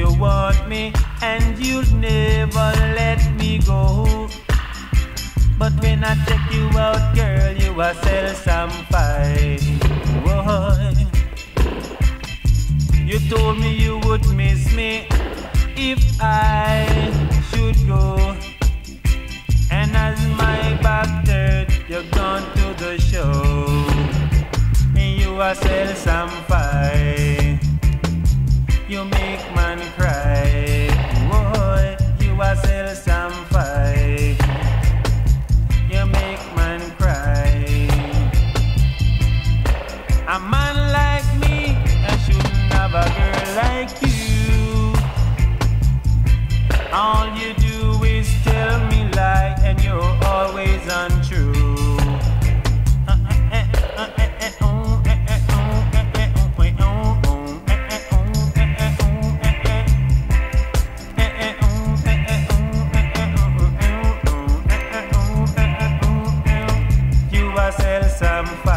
you want me and you'll never let me go. But when I check you out, girl, you are sell some fine. Boy. You told me you would miss me if I should go. And as my back turned, you're gone to the show. And you are sell some fine. You make man are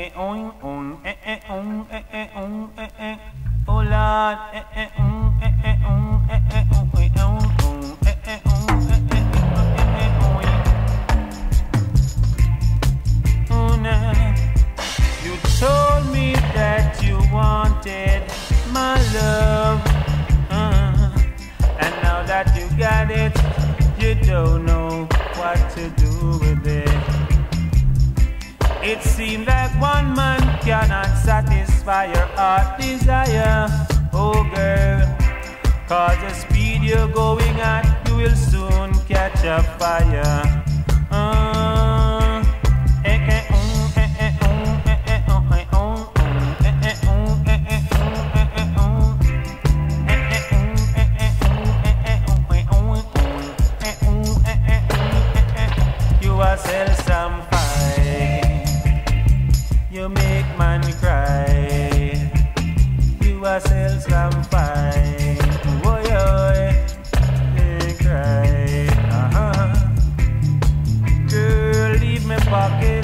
eh eh um eh eh You told me that you wanted my love uh, And now that you got it You don't know what to do with it. It seems satisfy your heart desire. Oh girl Cause the speed you're going at You will soon catch a fire walking.